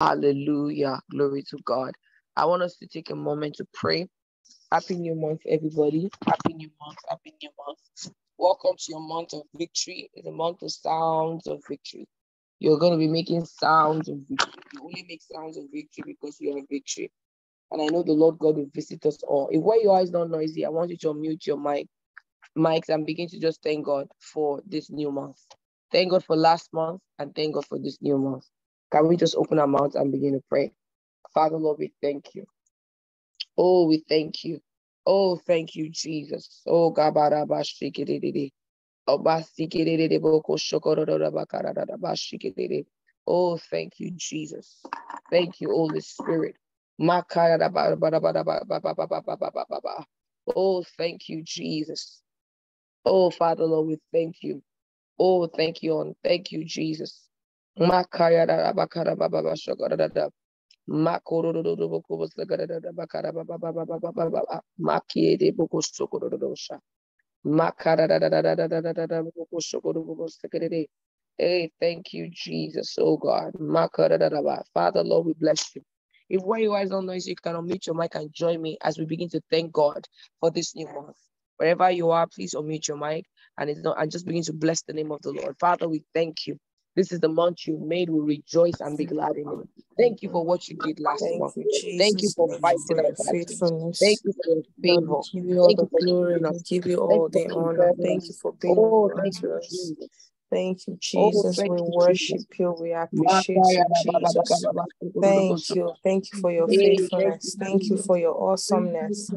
Hallelujah. Glory to God. I want us to take a moment to pray. Happy New Month, everybody. Happy New Month. Happy New Month. Welcome to your month of victory. It's a month of sounds of victory. You're going to be making sounds of victory. You only make sounds of victory because you are victory. And I know the Lord God will visit us all. If where your eyes not noisy, I want you to unmute your mic, mics and begin to just thank God for this new month. Thank God for last month and thank God for this new month. Can we just open our mouths and begin to pray? Father, Lord, we thank you. Oh, we thank you. Oh, thank you, Jesus. Oh, Gabarabashikididi. Oh, Oh, thank you, Jesus. Thank you, Holy Spirit. Oh, thank you, Jesus. Oh, Father, Lord, we thank you. Oh, thank you, and thank you, Jesus. Hey, thank you, Jesus. Oh God. Father, Lord, we bless you. If where you guys don't know, you can unmute your mic and join me as we begin to thank God for this new month. Wherever you are, please unmute your mic and it's not and just begin to bless the name of the Lord. Father, we thank you. This is the month you made. We rejoice and be glad in it. Thank you for what you did last Thank month. You, Thank you for fighting your faithfulness. Thank you for favor. Lord, we give you all thank the glory. We give you all the honor. Thank you for being oh, thank you, Jesus. Thank you, Jesus. Oh, thank we worship you. We appreciate you, Jesus. Thank you. Thank you for your faithfulness. Thank you for your awesomeness.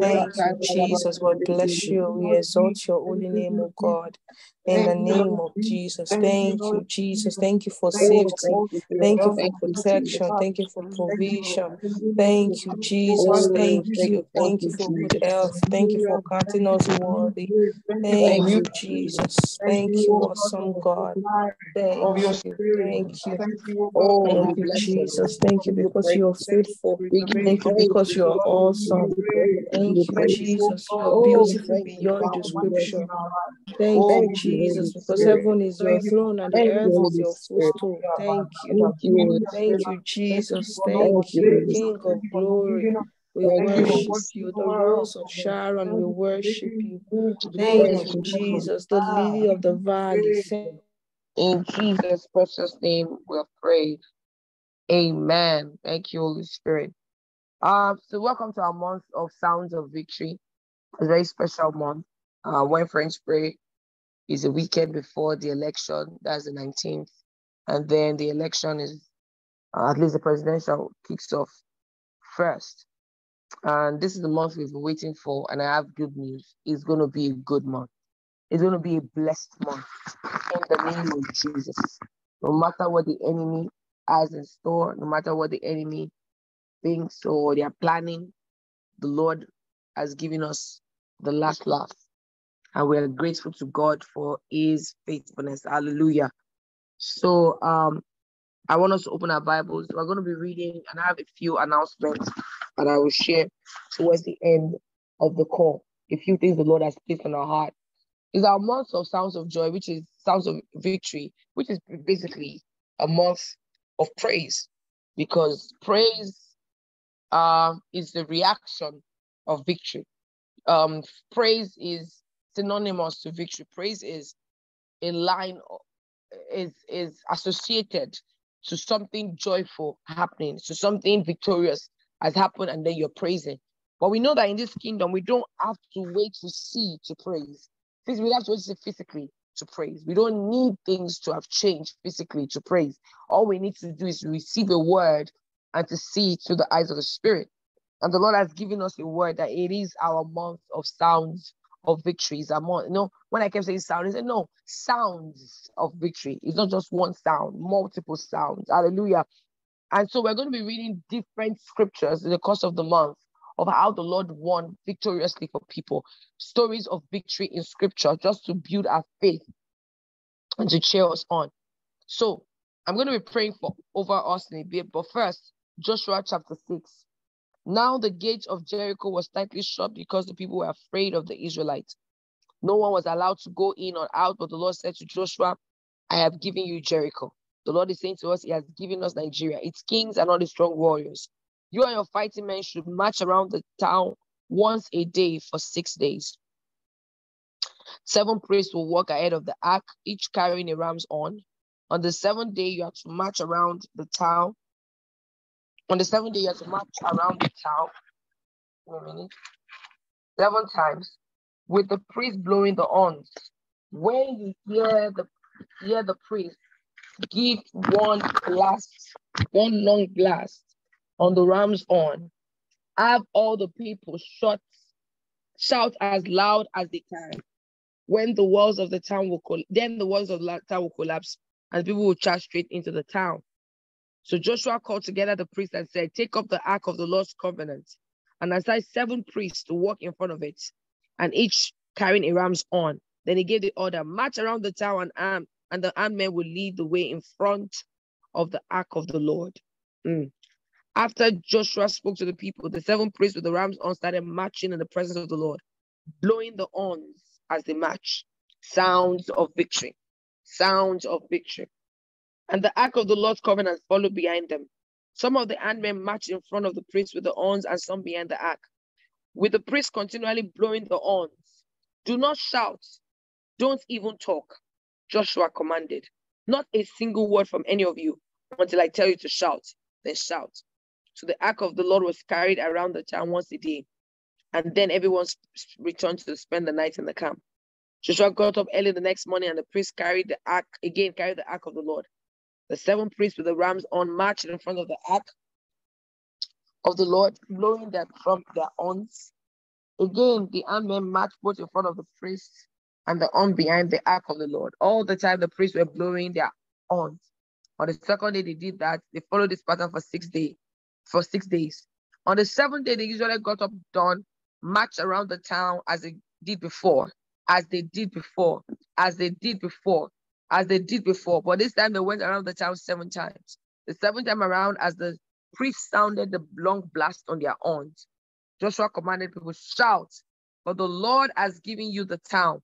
Thank you, Jesus. We bless you. We exalt your holy name, O God. In the name of Jesus. Thank you, Jesus. Thank you for safety. Thank you for protection. Thank you for provision. Thank you, Jesus. Thank you. Thank you for good health. Thank you for counting us worthy. Thank you, Jesus. Thank you, awesome God. Thank you. Thank you. Oh, thank you, Jesus. Thank you because you're faithful. Thank you because you're awesome. Thank you, Jesus. You're beautiful beyond description. Thank you, Jesus, because heaven is your throne and the earth is your footstool. Thank you. Thank you, Jesus. Thank you, King of glory. We worship you, the rose of Sharon. We worship you. Thank you, Jesus, the lily of the valley. In Jesus' precious name, we pray. Amen. Thank you, Holy Spirit. Um, so welcome to our month of Sounds of Victory. A very special month. Uh, when friends pray is a weekend before the election. That's the 19th, and then the election is uh, at least the presidential kicks off first. And this is the month we've been waiting for, and I have good news. It's going to be a good month. It's going to be a blessed month in the name of Jesus. No matter what the enemy has in store, no matter what the enemy thinks or they are planning, the Lord has given us the last laugh. And we are grateful to God for his faithfulness. Hallelujah. So um I want us to open our Bibles. We're going to be reading, and I have a few announcements that I will share towards the end of the call. A few things the Lord has placed on our heart. Is our month of Sounds of Joy, which is Sounds of Victory, which is basically a month of praise, because praise uh, is the reaction of victory. Um, praise is synonymous to victory. Praise is a line is is associated to something joyful happening, to something victorious has happened, and then you're praising. But we know that in this kingdom, we don't have to wait to see to praise. We have to wait to see physically to praise. We don't need things to have changed physically to praise. All we need to do is receive a word and to see through the eyes of the Spirit. And the Lord has given us a word that it is our month of sounds of victories. I'm on, you know, when I kept saying sound, he said, no, sounds of victory. It's not just one sound, multiple sounds. Hallelujah. And so we're going to be reading different scriptures in the course of the month of how the Lord won victoriously for people, stories of victory in scripture, just to build our faith and to cheer us on. So I'm going to be praying for over us in a bit, but first, Joshua chapter 6. Now the gate of Jericho was tightly shut because the people were afraid of the Israelites. No one was allowed to go in or out, but the Lord said to Joshua, I have given you Jericho. The Lord is saying to us, He has given us Nigeria, its kings and all the strong warriors. You and your fighting men should march around the town once a day for six days. Seven priests will walk ahead of the ark, each carrying a ram's horn. On the seventh day, you have to march around the town. On the seventh day, you have to march around the town. Wait a minute. Seven times with the priest blowing the horns. When you hear the hear the priest give one blast, one long blast on the ram's horn. Have all the people shout, shout as loud as they can. When the walls of the town will then the walls of the town will collapse, and people will charge straight into the town. So Joshua called together the priests and said, Take up the ark of the Lord's covenant, and assign seven priests to walk in front of it, and each carrying a ram's horn. Then he gave the order, march around the town and arm, and the armed men will lead the way in front of the ark of the Lord. Mm. After Joshua spoke to the people, the seven priests with the ram's horn started marching in the presence of the Lord, blowing the horns as they march. Sounds of victory. Sounds of victory. And the ark of the Lord's covenant followed behind them. Some of the handmen marched in front of the priests with the horns and some behind the ark. With the priests continually blowing the horns. Do not shout. Don't even talk. Joshua commanded, Not a single word from any of you until I tell you to shout, then shout. So the ark of the Lord was carried around the town once a day, and then everyone returned to spend the night in the camp. Joshua got up early the next morning, and the priests carried the ark again, carried the ark of the Lord. The seven priests with the rams on marched in front of the ark of the Lord, blowing their trump, their horns. Again, the armed men marched both in front of the priests and the horn behind the ark of the Lord. All the time the priests were blowing their horns. On the second day they did that. They followed this pattern for six days. For six days. On the seventh day, they usually got up dawn, marched around the town as they did before, as they did before, as they did before, as they did before. But this time they went around the town seven times. The seventh time around, as the priest sounded the long blast on their horns, Joshua commanded people, shout, for the Lord has given you the town.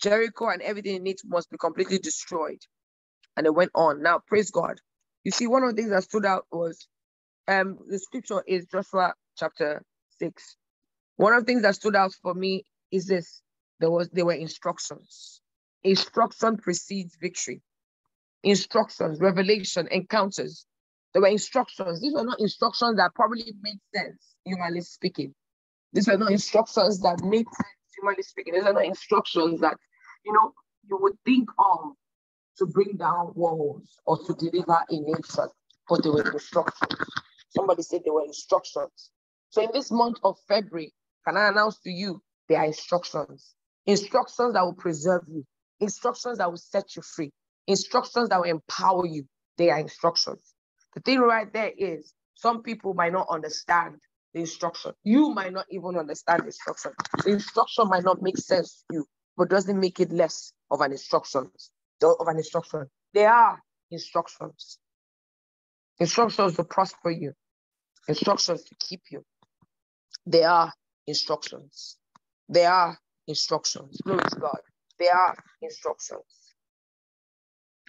Jericho and everything in it must be completely destroyed. And it went on. Now, praise God. You see, one of the things that stood out was um the scripture is Joshua chapter 6. One of the things that stood out for me is this. There was there were instructions. Instruction precedes victory. Instructions, revelation, encounters. There were instructions. These were not instructions that probably made sense, humanly speaking. These were not instructions that made sense, humanly speaking. These are not instructions that you know, you would think of to bring down walls or to deliver a nation, but they were instructions. Somebody said they were instructions. So in this month of February, can I announce to you, there are instructions. Instructions that will preserve you, instructions that will set you free, instructions that will empower you. They are instructions. The thing right there is some people might not understand the instruction. You might not even understand the instruction. The instruction might not make sense to you but doesn't make it less of an instruction. Of an instruction. They are instructions. Instructions to prosper you. Instructions to keep you. They are instructions. They are instructions. Glory to God. They are instructions.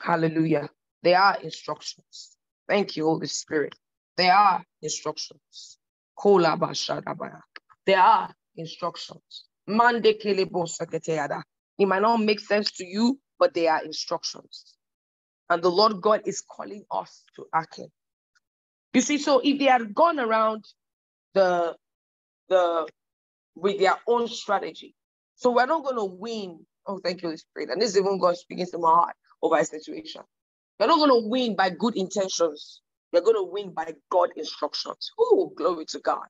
Hallelujah. They are instructions. Thank you, Holy Spirit. They are instructions. They are instructions. It might not make sense to you, but they are instructions. And the Lord God is calling us to act. You see, so if they had gone around the the with their own strategy, so we're not going to win. Oh, thank you, Holy Spirit. And this is even God speaking to my heart over a situation. We're not going to win by good intentions. We're going to win by God instructions. Oh, glory to God.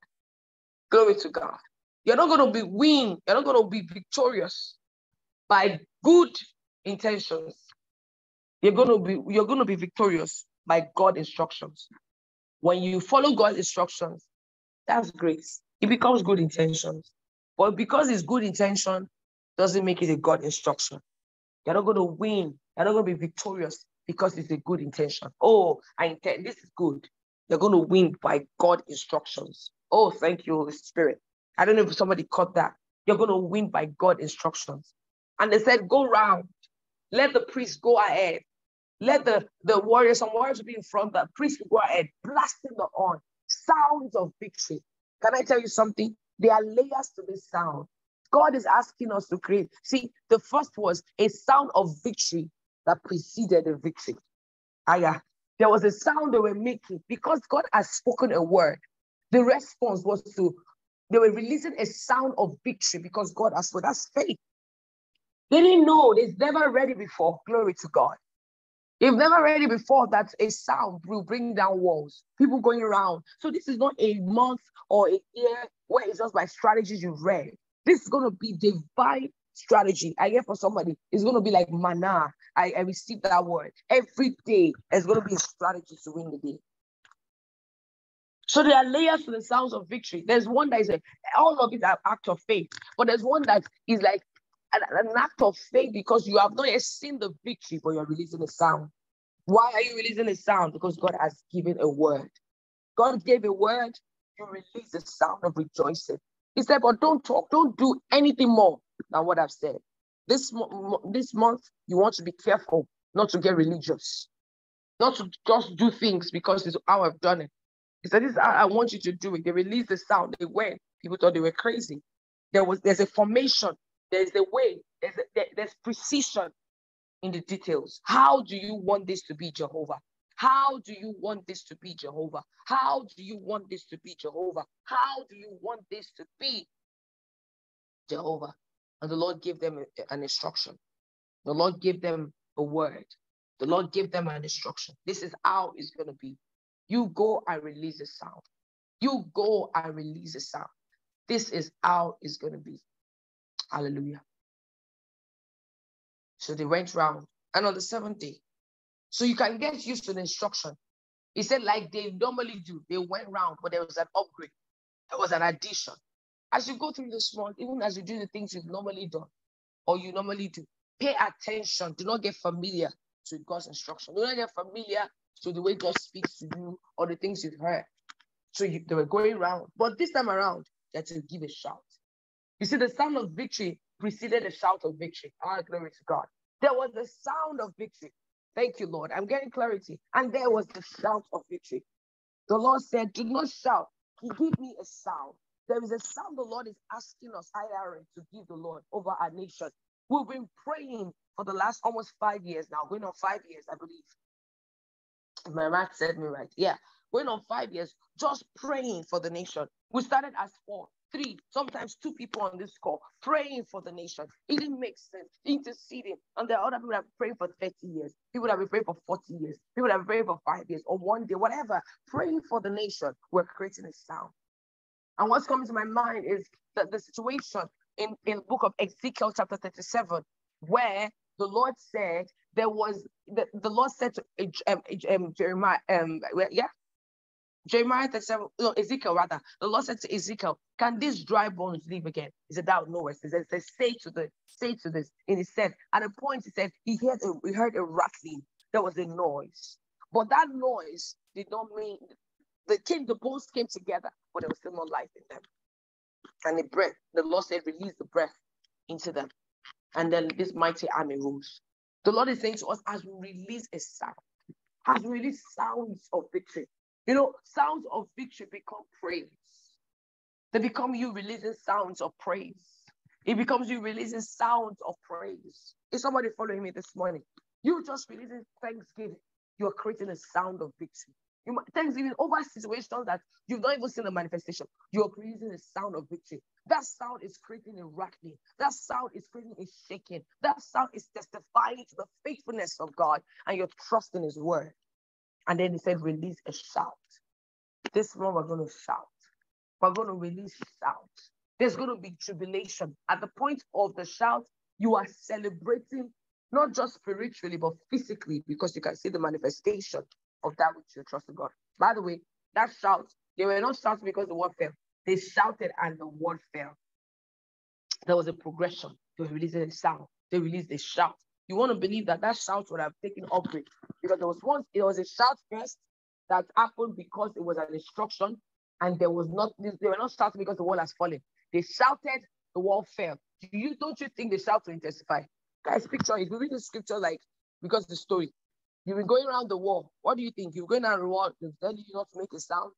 Glory to God. You're not going to be win. You're not going to be victorious by good intentions. You're going to be you're going to be victorious by God instructions. When you follow God's instructions, that's grace. It becomes good intentions. But because it's good intention, doesn't make it a God instruction. You're not going to win. You're not going to be victorious because it's a good intention. Oh, I intend this is good. You're going to win by God instructions. Oh, thank you, Holy Spirit. I don't know if somebody caught that. You're going to win by God instructions. And they said, go round. Let the priest go ahead. Let the, the warriors, some warriors be in front, the priest go ahead, blasting the horn, sounds of victory. Can I tell you something? There are layers to this sound. God is asking us to create. See, the first was a sound of victory that preceded the victory. Ah, yeah. There was a sound they were making because God has spoken a word. The response was to, they were releasing a sound of victory because God has spoken. That's faith. They didn't know, they've never read it before. Glory to God. They've never read it before that a sound will bring down walls, people going around. So this is not a month or a year where it's just by strategies you've read. This is going to be divine strategy. I get for somebody, it's going to be like manna. I, I received that word. Every day, there's going to be a strategy to win the day. So there are layers to the sounds of victory. There's one that is a, all of it are act of faith, but there's one that is like an, an act of faith because you have not yet seen the victory, but you're releasing a sound. Why are you releasing a sound? Because God has given a word. God gave a word, you release a sound of rejoicing. He said, but don't talk, don't do anything more than what I've said. This, this month, you want to be careful not to get religious, not to just do things because it's how I've done it. He said, This I want you to do it. They released the sound. They went. People thought they were crazy. There was there's a formation there's a way, there's, a, there, there's precision in the details. How do you want this to be, Jehovah? How do you want this to be, Jehovah? How do you want this to be, Jehovah? How do you want this to be, Jehovah? And the Lord gave them an instruction. The Lord gave them a word. The Lord gave them an instruction. This is how it's going to be. You go and release a sound. You go and release a sound. This is how it's going to be. Hallelujah. So they went round. And on the seventh day, so you can get used to the instruction. He said, like they normally do, they went round, but there was an upgrade. There was an addition. As you go through this month, even as you do the things you've normally done or you normally do, pay attention. Do not get familiar to God's instruction. Do not get familiar to the way God speaks to you or the things you've heard. So you, they were going round. But this time around, they had to give a shout. You see, the sound of victory preceded the shout of victory. Ah, glory to God. There was the sound of victory. Thank you, Lord. I'm getting clarity. And there was the shout of victory. The Lord said, Do not shout. Give me a sound. There is a sound the Lord is asking us, IRA, to give the Lord over our nation. We've been praying for the last almost five years now, going on five years, I believe. My math said me right. Yeah, going on five years, just praying for the nation. We started as four three, sometimes two people on this call praying for the nation. It didn't make sense, interceding. And there are other people that praying for 30 years, people that have praying for 40 years, people that have praying for five years or one day, whatever. Praying for the nation, we're creating a sound. And what's coming to my mind is that the situation in, in the book of Ezekiel, chapter 37, where the Lord said there was the, the Lord said to um, um, Jeremiah, um, yeah, Jeremiah 37, no, Ezekiel rather. The Lord said to Ezekiel, Can these dry bones live again? He said, Thou knowest. He said, Say to the say to this. And he said, at a point, he said, he heard a, he heard a rattling. There was a noise. But that noise did not mean the king, the bones came together, but there was still no life in them. And the breath, the Lord said, release the breath into them. And then this mighty army rose. The Lord is saying to us, as we release a sound, as we release sounds of victory, you know, sounds of victory become praise. They become you releasing sounds of praise. It becomes you releasing sounds of praise. Is somebody following me this morning? You just releasing thanksgiving. You're creating a sound of victory. You thanksgiving over situations that you've not even seen the manifestation. You're creating a sound of victory. That sound is creating a rattling. That sound is creating a shaking. That sound is testifying to the faithfulness of God and your trust in His word. And then he said, release a shout. This one we're going to shout. We're going to release shout. There's going to be tribulation. At the point of the shout, you are celebrating not just spiritually, but physically, because you can see the manifestation of that which you trust in God. By the way, that shout, they were not shouting because the word fell. They shouted and the word fell. There was a progression. They released a sound. They released a shout. You want to believe that that shout would have taken upgrade because there was once it was a shout first that happened because it was an instruction and there was not they were not shouting because the wall has fallen. They shouted, the wall fell. Do you don't you think they shout to intensify? Guys, picture if we read the scripture like because the story. You've been going around the wall. What do you think? You're going around the wall. They tell you not to make a sound.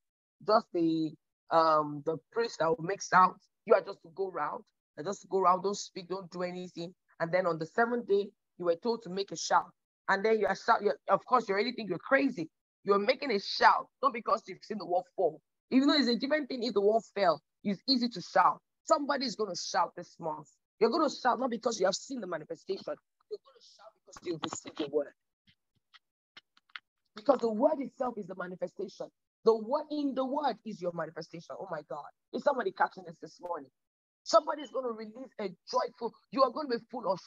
Just the um the priest that will make sound. You are just to go around. And just go around. Don't speak. Don't do anything. And then on the seventh day, you were told to make a shout. And then you are shout. Of course, you already think you're crazy. You're making a shout, not because you've seen the wall fall. Even though it's a different thing if the wall fell, it's easy to shout. Somebody's going to shout this month. You're going to shout not because you have seen the manifestation. You're going to shout because you've received the word. Because the word itself is the manifestation. The word in the word is your manifestation. Oh my God. Is somebody catching this this morning? Somebody's going to release a joyful, you are going to be full of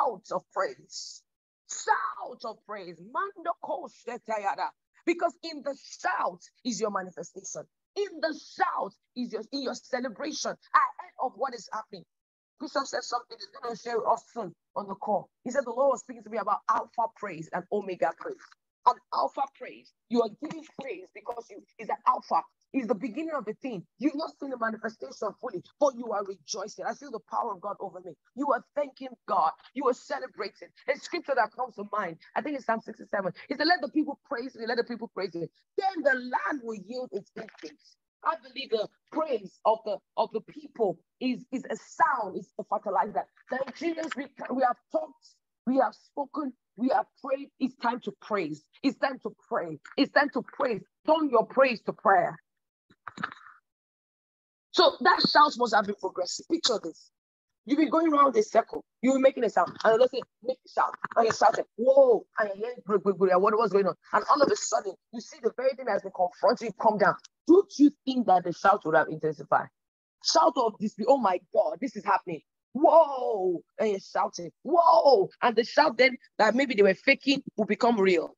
shouts of praise. Shouts of praise. Because in the shout is your manifestation. In the shout is your in your celebration ahead of what is happening. Bishop said something he's going to share with us soon on the call. He said the Lord was speaking to me about alpha praise and omega praise. An alpha praise. You are giving praise because you is an alpha. Is the beginning of the thing. You've not seen the manifestation fully, but you are rejoicing. I feel the power of God over me. You are thanking God. You are celebrating. A scripture that comes to mind, I think it's Psalm 67. He said, Let the people praise me, let the people praise me. Then the land will yield its increase. I believe the praise of the of the people is, is a sound, is a fertilizer. Nigerians, we, we have talked, we have spoken, we have prayed. It's time to praise. It's time to pray. It's time to praise. Turn your praise to prayer. So that shout must have been progressive. Picture this. You've been going around a circle. You were making a sound. And let's say, make a shout. And you're shouting, whoa. And you're hearing, what was going on? And all of a sudden, you see the very thing that's been confronting you come down. Don't you think that the shout would have intensified? Shout of this, oh my God, this is happening. Whoa! And you're shouting, whoa! And the shout then that maybe they were faking will become real.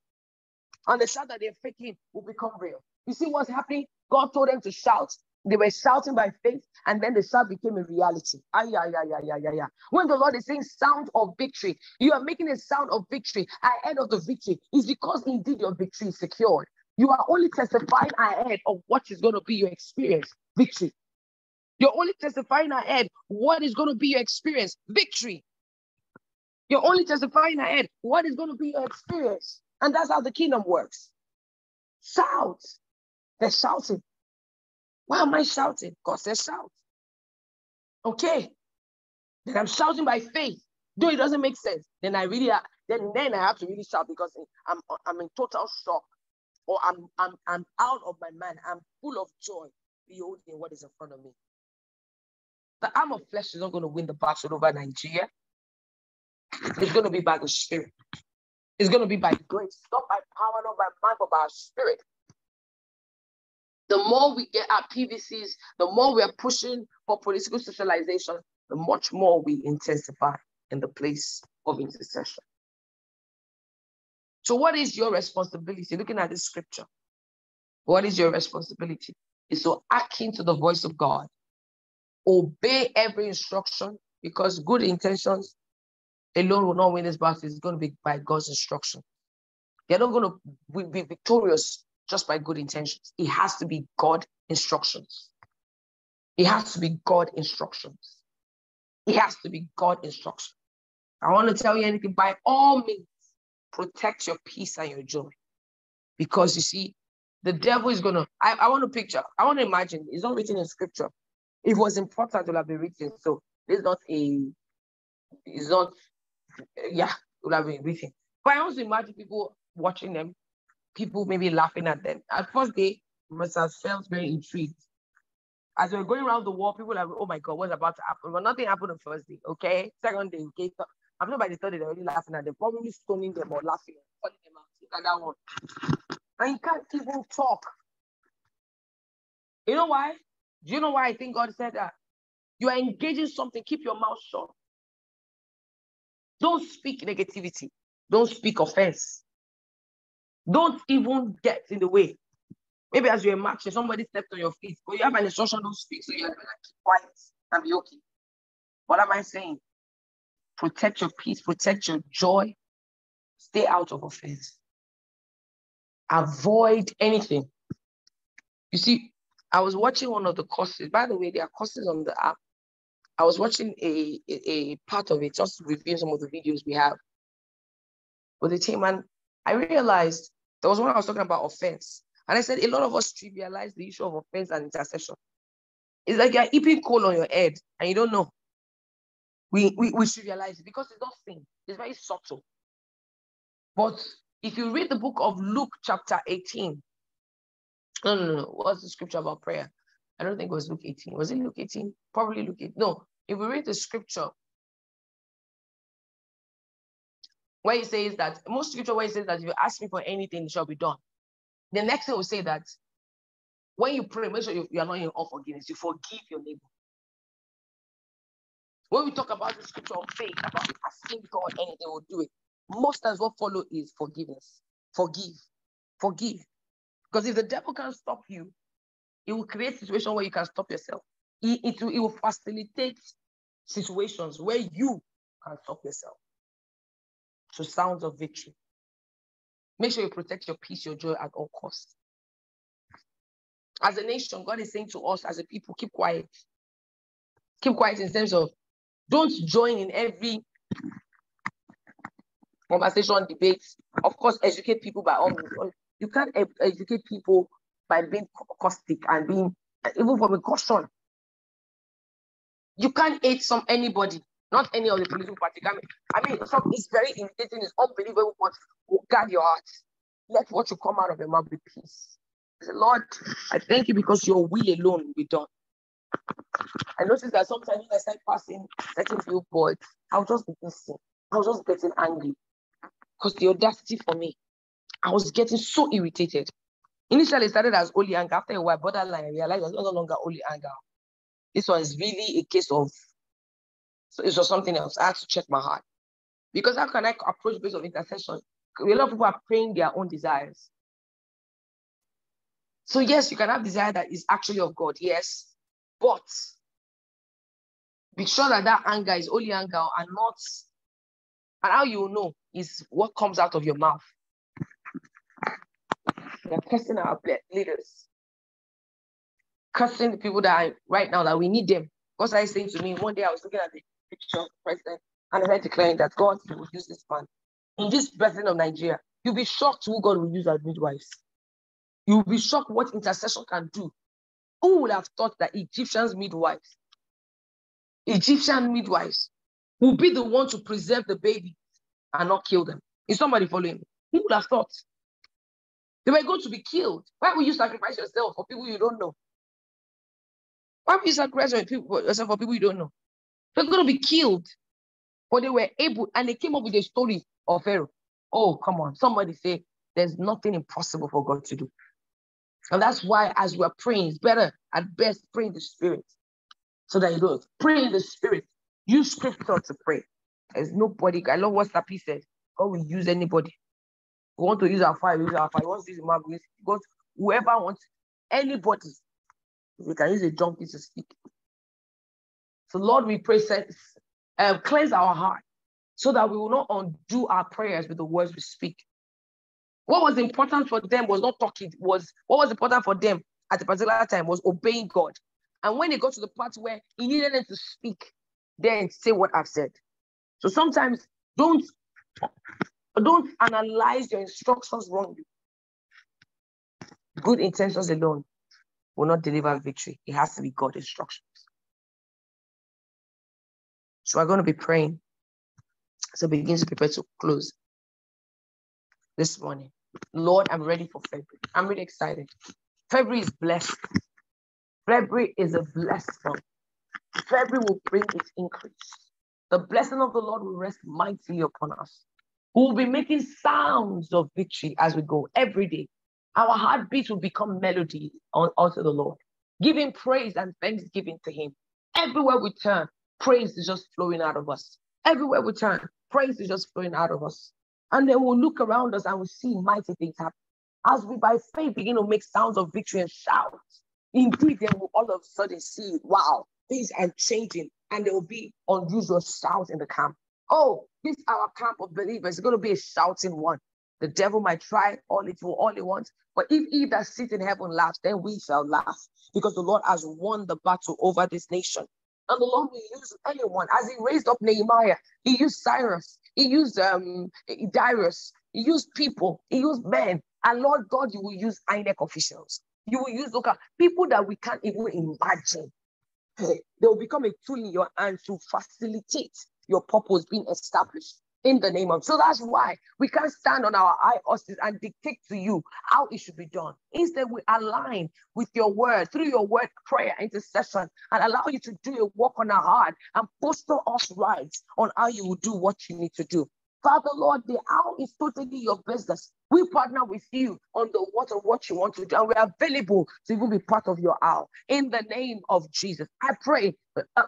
And the shout that they're faking will become real. You see what's happening? God told them to shout. They were shouting by faith, and then the shout became a reality. Ay, ay, ay, ay, ay, ay, When the Lord is saying sound of victory, you are making a sound of victory ahead of the victory. Is because indeed your victory is secured. You are only testifying ahead of what is going to be your experience, victory. You're only testifying ahead what is going to be your experience, victory. You're only testifying ahead what is going to be your experience. And that's how the kingdom works. Shout. They're shouting. Why am I shouting? God says shout. Okay. Then I'm shouting by faith. Though it doesn't make sense. Then I really then then I have to really shout because I'm I'm in total shock. Or I'm I'm I'm out of my mind. I'm full of joy beholding what is in front of me. The arm of flesh is not going to win the battle over Nigeria. It's going to be by the spirit. It's going to be by grace, not by power, not by mind, but by spirit. The more we get our PVCs, the more we are pushing for political socialization, the much more we intensify in the place of intercession. So, what is your responsibility? Looking at this scripture, what is your responsibility? Is to akin to the voice of God obey every instruction because good intentions alone will not win this battle. It's going to be by God's instruction. They're not going to be victorious just by good intentions. It has to be God instructions. It has to be God instructions. It has to be God instruction. I want to tell you anything by all means, protect your peace and your joy. Because you see, the devil is going to, I, want to picture, I want to imagine, it's not written in scripture, it was important to have been written. So it's not a, it's not, yeah, it would have been written. But I also imagine people watching them, people maybe laughing at them. At first, they must have felt very intrigued. As we are going around the wall, people are like, oh my God, what's about to happen? But nothing happened the first day, okay? Second day, okay? So I'm not by the third day, they're already laughing at them, probably stoning them or laughing, calling them out. Look at that one. And you can't even talk. You know why? Do you know why I think God said that? You are engaging something, keep your mouth shut. Don't speak negativity. Don't speak offense. Don't even get in the way. Maybe as you're marching, somebody stepped on your feet, but you have an instruction, don't speak, so you're gonna keep quiet and be okay. What am I saying? Protect your peace, protect your joy, stay out of offense. Avoid anything. You see, I was watching one of the courses. By the way, there are courses on the app. I was watching a, a, a part of it, just reviewing some of the videos we have. But the team, and I realized there was when I was talking about offense. And I said a lot of us trivialize the issue of offense and intercession. It's like you're heaping coal on your head and you don't know. We, we, we trivialize it because it's not sin. It's very subtle. But if you read the book of Luke, chapter 18, no, no, no, what's the scripture about prayer? I don't think it was Luke 18. Was it Luke 18? Probably Luke 18. No, if we read the scripture, where he says that, most scripture where he says that if you ask me for anything, it shall be done. The next thing will say that when you pray, make sure you, you are not in unforgiveness. You forgive your neighbor. When we talk about the scripture of faith, about asking God anything, will do it. Most times, what follow is forgiveness. Forgive, forgive. Because if the devil can't stop you, it will create situation where you can stop yourself. It, it, it will facilitate situations where you can stop yourself. So sounds of victory. Make sure you protect your peace, your joy at all costs. As a nation, God is saying to us as a people, keep quiet. Keep quiet in terms of don't join in every conversation, debate. Of course, educate people by all means. You can't educate people by being caustic and being even from a caution. You can't hate some anybody, not any of the political party. I mean, I mean, some, it's very irritating, it's unbelievable, but guard your heart. Let what you come out of your mouth be peace. Say, Lord, I thank you because your will alone will be done. I notice that sometimes when I start passing certain viewpoints, I'll just be. I was just getting angry because the audacity for me, I was getting so irritated. Initially, it started as only anger. After a while, borderline, I realized it was no longer only anger. This was really a case of, so it was something else. I have to check my heart. Because how can I approach based on intercession? A lot of people are praying their own desires. So yes, you can have desire that is actually of God, yes, but be sure that that anger is only anger and not, and how you know is what comes out of your mouth. They're cursing our leaders, cursing the people that are right now that we need them. God I saying to me one day I was looking at the picture of the president and heard declaring that God will use this man in this president of Nigeria. You'll be shocked who God will use as midwives. You'll be shocked what intercession can do. Who would have thought that Egyptians midwives, Egyptian midwives, will be the one to preserve the baby and not kill them? Is somebody following me? Who would have thought? They were going to be killed. Why would you sacrifice yourself for people you don't know? Why would you sacrifice yourself for people you don't know? They're going to be killed. But they were able, and they came up with a story of Pharaoh. Oh, come on. Somebody say, there's nothing impossible for God to do. And that's why, as we're praying, it's better at best pray in the spirit so that you don't pray in the spirit. Use scripture to pray. There's nobody. I love what Sapi said. God will use anybody. We want to use our fire, use our fire. We want to use man, God, whoever wants, anybody. We can use a donkey to speak. So, Lord, we pray, uh, cleanse our heart so that we will not undo our prayers with the words we speak. What was important for them was not talking, was what was important for them at a particular time was obeying God. And when they got to the part where he needed them to speak, then say what I've said. So sometimes don't don't analyze your instructions wrongly. Good intentions alone will not deliver victory. It has to be God instructions. So we're going to be praying. So begin to prepare to close this morning. Lord, I'm ready for February. I'm really excited. February is blessed. February is a blessed month. February will bring its increase. The blessing of the Lord will rest mightily upon us. We will be making sounds of victory as we go every day. Our heartbeats will become melody unto the Lord, giving praise and thanksgiving to Him. Everywhere we turn, praise is just flowing out of us. Everywhere we turn, praise is just flowing out of us. And then we'll look around us and we'll see mighty things happen. As we by faith begin to make sounds of victory and shout, indeed, then we'll all of a sudden see, wow, things are changing and there will be unusual shouts in the camp. Oh, this our camp of believers is going to be a shouting one. The devil might try all it will, all he wants. But if he that sits in heaven laughs, then we shall laugh because the Lord has won the battle over this nation. And the Lord will use anyone. As he raised up Nehemiah, he used Cyrus, he used um, Darius, He used people. He used men. And Lord God, you will use INEC officials. You will use local people that we can't even imagine. They will become a tool in your hand to facilitate your purpose being established in the name of. So that's why we can't stand on our high horses and dictate to you how it should be done. Instead, we align with your word through your word, prayer, intercession, and allow you to do a work on our heart and posture us right on how you will do what you need to do. Father, Lord, the how is totally your business. We partner with you on the what of what you want to do, and we're available to even be part of your hour. In the name of Jesus, I pray uh,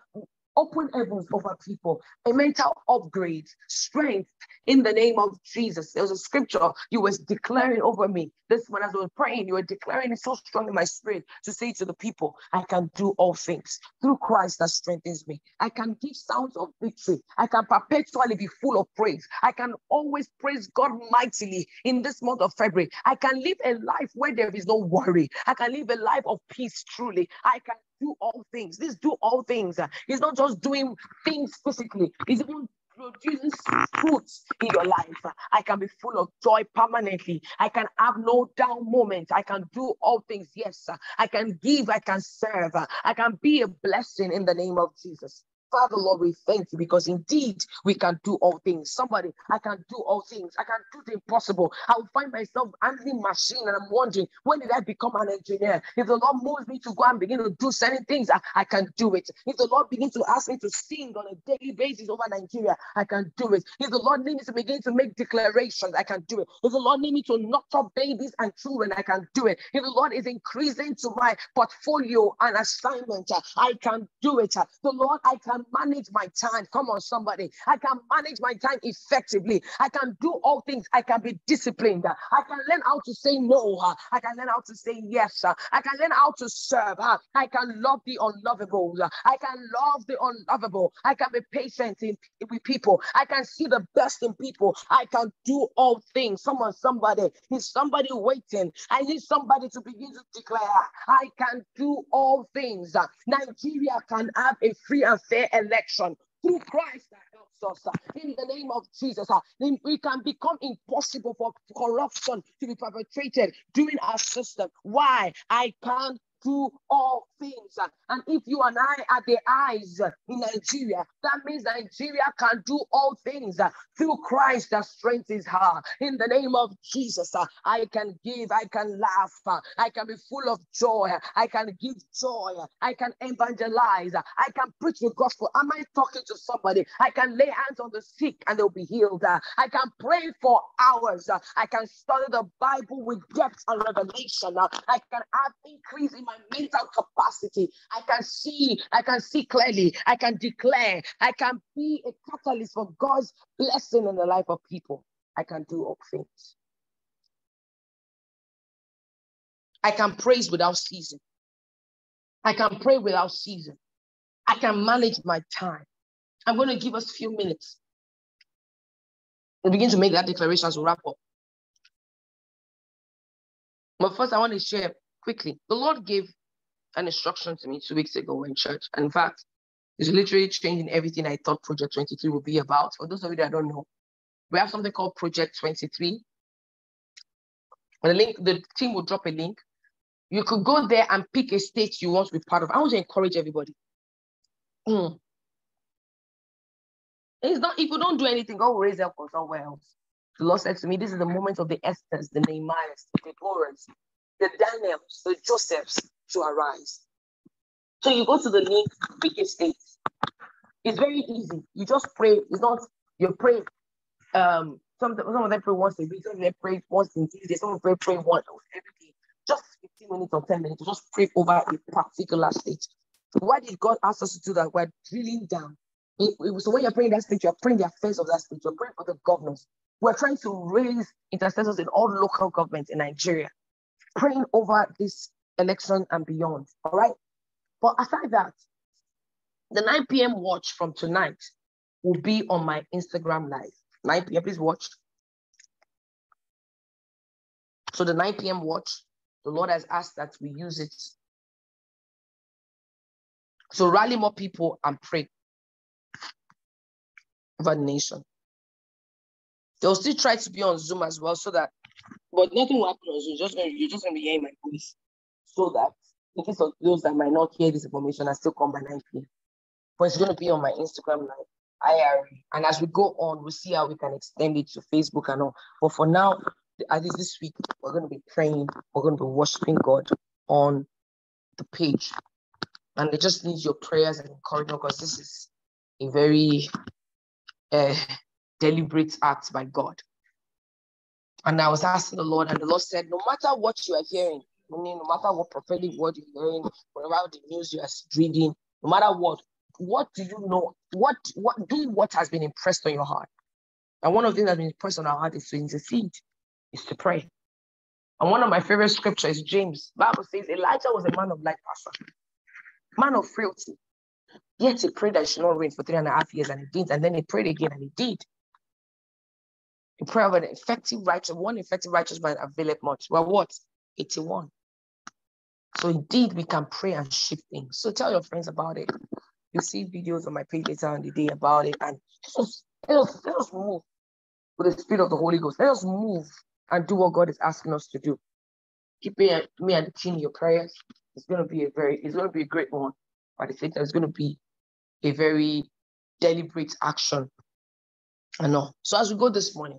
open heavens over people, a mental upgrade, strength in the name of Jesus. There was a scripture you was declaring over me this one as I was praying. You were declaring it so strong in my spirit to say to the people, I can do all things through Christ that strengthens me. I can give sounds of victory. I can perpetually be full of praise. I can always praise God mightily in this month of February. I can live a life where there is no worry. I can live a life of peace truly. I can do all things. This do all things. Uh, he's not just doing things physically, he's even producing fruits in your life. Uh, I can be full of joy permanently. I can have no down moment. I can do all things. Yes, I can give. I can serve. Uh, I can be a blessing in the name of Jesus. Father, Lord, we thank you because indeed we can do all things. Somebody, I can do all things. I can do the impossible. I will find myself handling machine and I'm wondering, when did I become an engineer? If the Lord moves me to go and begin to do certain things, I, I can do it. If the Lord begins to ask me to sing on a daily basis over Nigeria, I can do it. If the Lord needs me to begin to make declarations, I can do it. If the Lord needs me to knock up babies and children, I can do it. If the Lord is increasing to my portfolio and assignment, I can do it. The Lord, I can manage my time. Come on, somebody. I can manage my time effectively. I can do all things. I can be disciplined. I can learn how to say no. I can learn how to say yes. I can learn how to serve. I can love the unlovable. I can love the unlovable. I can be patient in, with people. I can see the best in people. I can do all things. Someone, somebody, is somebody waiting. I need somebody to begin to declare, I can do all things. Nigeria can have a free and fair election through Christ that helps us. Uh, in the name of Jesus, uh, we can become impossible for corruption to be perpetrated during our system. Why? I can't do all things. And if you and I are the eyes in Nigeria, that means Nigeria can do all things through Christ that strengthens her. In the name of Jesus, I can give, I can laugh, I can be full of joy, I can give joy, I can evangelize, I can preach the gospel. Am I talking to somebody? I can lay hands on the sick and they'll be healed. I can pray for hours. I can study the Bible with depth and revelation. I can have increase in my mental capacity. I can see, I can see clearly, I can declare, I can be a catalyst for God's blessing in the life of people. I can do all things. I can praise without ceasing. I can pray without ceasing. I can manage my time. I'm going to give us a few minutes and begin to make that declaration as we wrap up. But first, I want to share quickly. The Lord gave an instruction to me two weeks ago in church. And in fact, it's literally changing everything I thought Project 23 would be about. For those of you that don't know, we have something called Project 23. And the link, the team will drop a link. You could go there and pick a state you want to be part of. I want to encourage everybody. Mm. It's not if you don't do anything, God will raise up for somewhere else. The Lord said to me, This is the moment of the Esthers, the Nehemiahs, the Deborahs, the Daniels, the Josephs to arise. So you go to the link, pick a state. It's very easy. You just pray. It's not you pray. Um, some some of them pray once a week, some of them pray once in Tuesday, some of them pray once every day. Just 15 minutes or 10 minutes, just pray over a particular state. Why did God ask us to do that? We're drilling down. so when you're praying that state, you're praying the affairs of that state, you're praying for the governors. We're trying to raise intercessors in all local governments in Nigeria praying over this election and beyond. All right. But aside that, the 9 p.m. watch from tonight will be on my Instagram live. 9 p.m. Please watch. So the 9 p.m. watch, the Lord has asked that we use it. So rally more people and pray over the nation. They'll still try to be on Zoom as well, so that, but nothing will happen Zoom. Just gonna, you're just gonna be hearing my voice, so that in case of those that might not hear this information, I still come by 9 p.m. But it's gonna be on my Instagram live, IRE, and as we go on, we'll see how we can extend it to Facebook and all. But for now, at least this week, we're gonna be praying, we're gonna be worshiping God on the page, and it just needs your prayers and encouragement because this is a very uh, deliberate act by God. And I was asking the Lord, and the Lord said, No matter what you are hearing, I mean, no matter what prophetic word you're hearing, whatever the news you are reading, no matter what, what do you know? What what do what has been impressed on your heart? And one of the things that's been impressed on our heart is to intercede, is to pray. And one of my favorite scriptures is James. Bible says Elijah was a man of like passion, man of frailty. Yet he prayed that it should not rain for three and a half years, and he did. And then he prayed again, and he did. The prayer of an effective righteous, one effective righteous man availeth much. Well, what? 81. So indeed, we can pray and shift things. So tell your friends about it. You see videos on my page later on the day about it, and just let us, let us move with the spirit of the Holy Ghost. Let us move and do what God is asking us to do. Keep me, me and the team your prayers. It's going to be a very, it's going to be a great one. But it's going to be a very deliberate action. I know. So as we go this morning,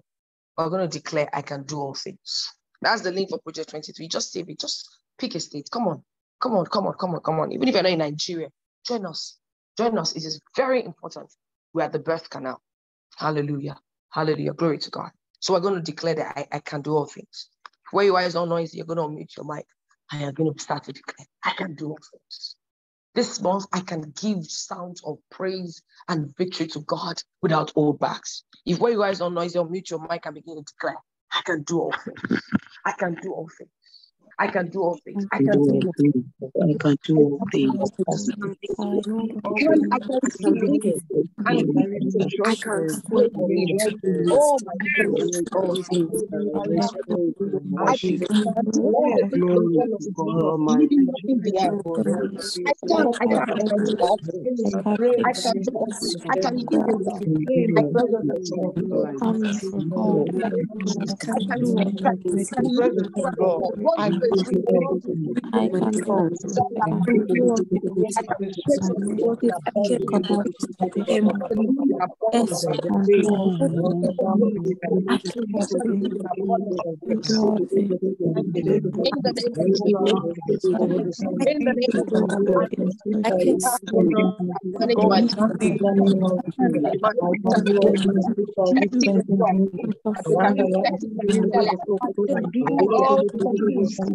we're going to declare, I can do all things. That's the link for Project 23. Just save it. Just pick a state. Come on. Come on, come on, come on, come on. Even if you're not in Nigeria, join us. Join us. It is very important. We're the birth canal. Hallelujah. Hallelujah. Glory to God. So we're going to declare that I, I can do all things. Where eyes are noisy, you're going to unmute your mic. I am going to start to declare, I can do all things. This month, I can give sounds of praise and victory to God without holdbacks. If where you guys are noisy, mute your mic and begin to declare, I can do all things. I can do all things. I can do all things. I can do all things. I can do all things. I can see it. I can Oh my God. All things. I can I can do things I can I can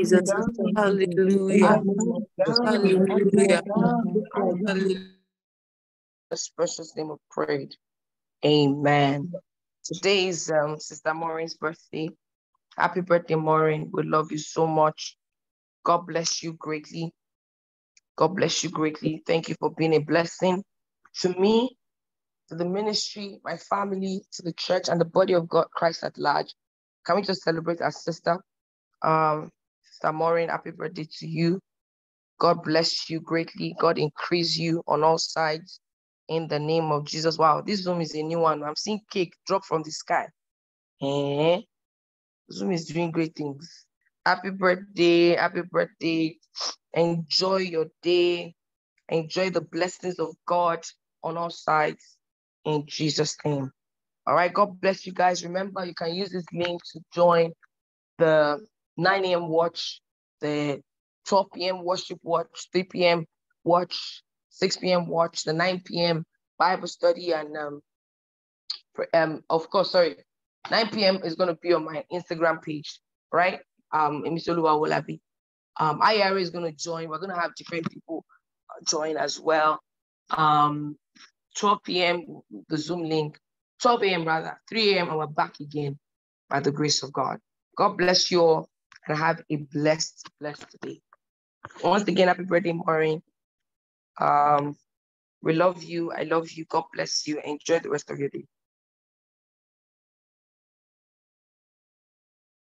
Jesus. Hallelujah. Hallelujah. Hallelujah. precious name of prayed. Amen. Today is um, Sister Maureen's birthday. Happy birthday, Maureen. We love you so much. God bless you greatly. God bless you greatly. Thank you for being a blessing to me, to the ministry, my family, to the church, and the body of God, Christ at large. Can we just celebrate our sister? Um, Maureen, happy birthday to you. God bless you greatly. God increase you on all sides in the name of Jesus. Wow, this Zoom is a new one. I'm seeing cake drop from the sky. Eh? Zoom is doing great things. Happy birthday. Happy birthday. Enjoy your day. Enjoy the blessings of God on all sides in Jesus' name. All right. God bless you guys. Remember, you can use this link to join the 9 a.m. watch, the 12 p.m. worship watch, 3 p.m. watch, 6 p.m. watch, the 9 p.m. Bible study, and um, um, of course, sorry, 9 p.m. is going to be on my Instagram page, right? Um. Um, IARA is going to join. We're going to have different people uh, join as well. Um, 12 p.m. the Zoom link, 12 a.m. rather, 3 a.m. and we're back again by the grace of God. God bless you all and have a blessed, blessed day. Once again, happy birthday, Maureen. Um, we love you. I love you. God bless you. Enjoy the rest of your day.